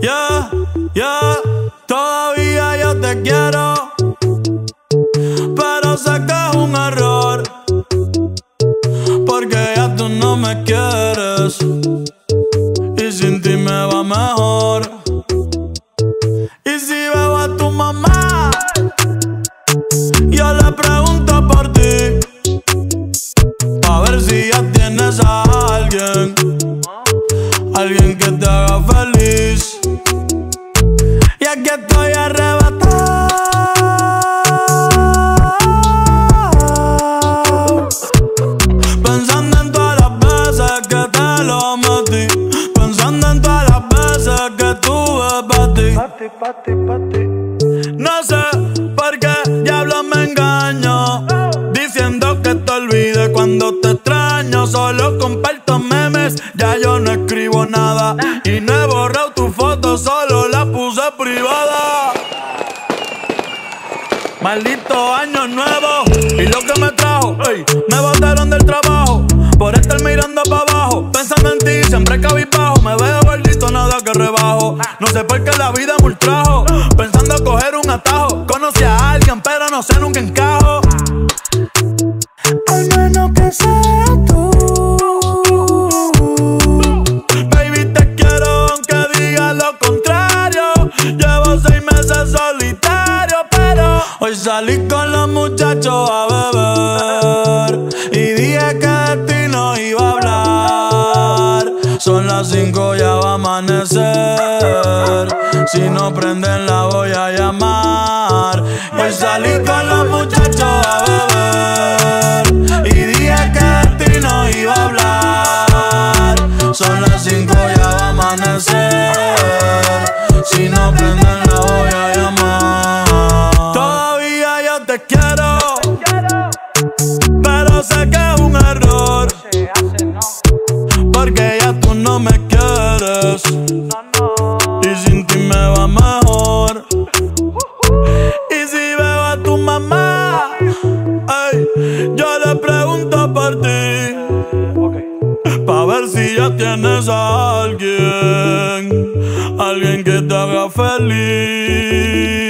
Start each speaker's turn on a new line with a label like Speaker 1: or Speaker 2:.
Speaker 1: Yeah, yeah, todavía yo te quiero, pero sé que es un error, porque ya tú no me quieres y sin ti me va mejor. Le pregunto por ti, a ver si ya tienes a alguien, alguien que te haga feliz. Y aquí estoy arrebatado. Pensando en todas las veces que te lo metí. Pensando en todas las veces que tuve para ti.
Speaker 2: Pati, pati, pati.
Speaker 1: No sé cuando te extraño. Solo comparto memes, ya yo no escribo nada. Y no he borrado tu foto, solo la puse privada. Maldito año nuevo y lo que me trajo, me botaron del trabajo por estar mirando para abajo, pensando en ti, siempre cabizbajo, me veo gordito, nada que rebajo, no sé por qué la vida me ultrajo, pensando coger un atajo, conocí a alguien pero no sé nunca encajo, hoy salí con los muchachos a beber. Y dije que de ti no iba a hablar. Son las cinco, ya va a amanecer. Si no prenden, la voy a llamar. Hoy salí con los muchachos a beber. Y dije que de ti no iba a hablar. Son las cinco, ya va a amanecer. Si no prenden, Y sin ti me va mejor. Y si veo a tu mamá, ey, yo le pregunto por ti. Pa' ver si ya tienes a alguien, alguien que te haga feliz.